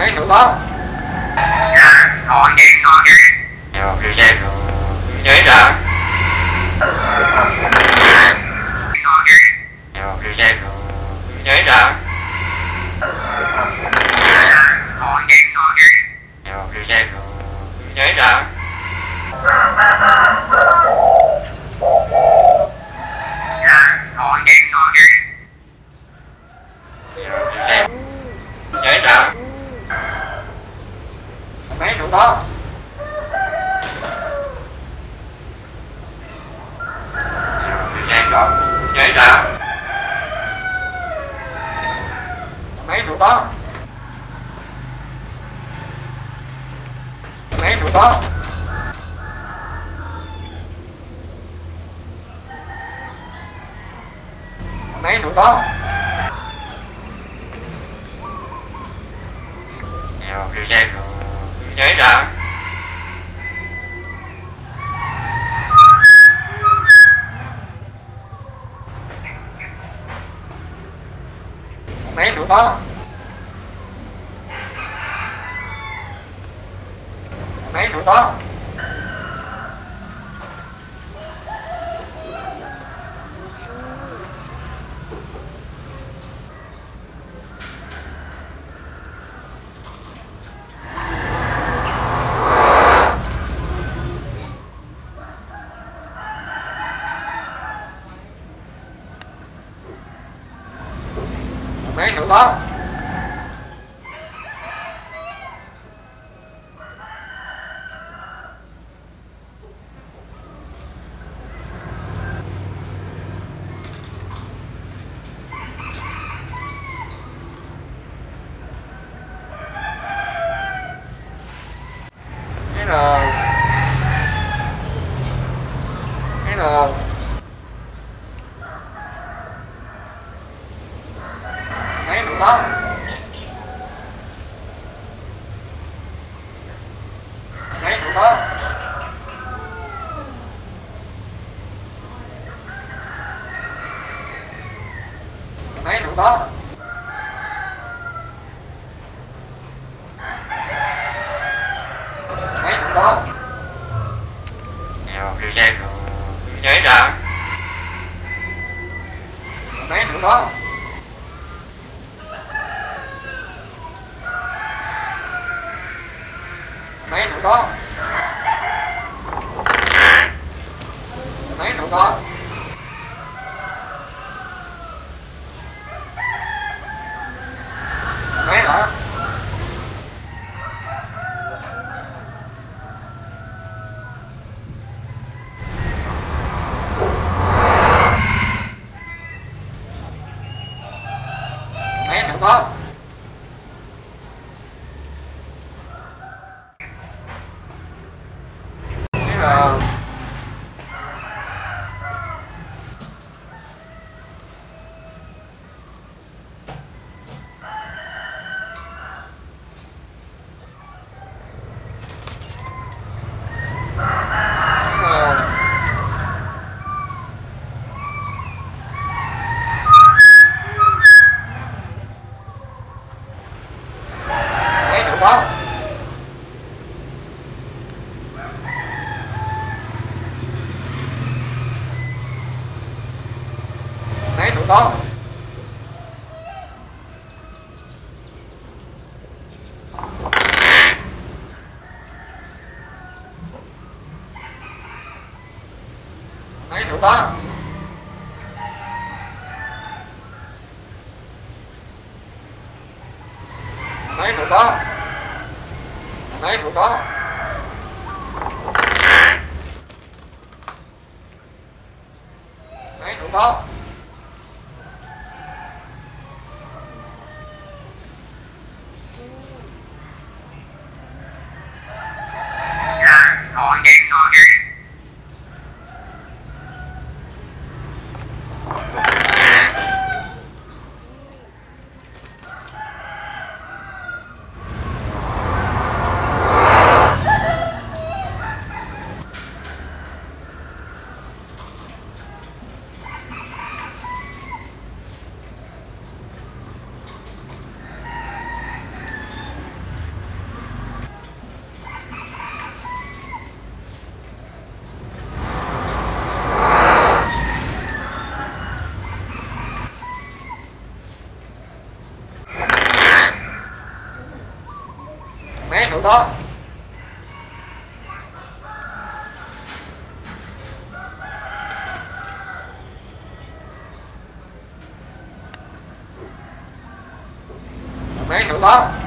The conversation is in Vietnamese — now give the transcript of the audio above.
mấy nữa đó. Thôi đi, thôi đi. Nhiều khi xem Nhớ xem Nhớ ra Thôi đi, thôi đi. Nhiều khi xem Nhớ ra Thôi đi, thôi đi. Nhiều khi xem Nhớ ra đó. Nhớ ra Nhớ ra mấy nữa đó. Mấy nữa đó. Mấy nữa đó Nhiều khi xem Nhớ ra mấy tụi đó mấy tụi đó mấy đó. Cái nào? Cái nào mấy nữa đó mấy nữa đó mấy nữa đó. Mấy nữa đó. Nhiều khi xem Nhớ ra mấy nữa đó. Mấy nữa đó. Mấy nữa đó mấy nữa mấy nữa đó cái là mấy nữa đó mấy nữa đó mấy nữa đó mấy nữa đó mấy nữa đó mấy nữa đó Thôi đi, thôi đi thằng đó. Mấy thằng đó.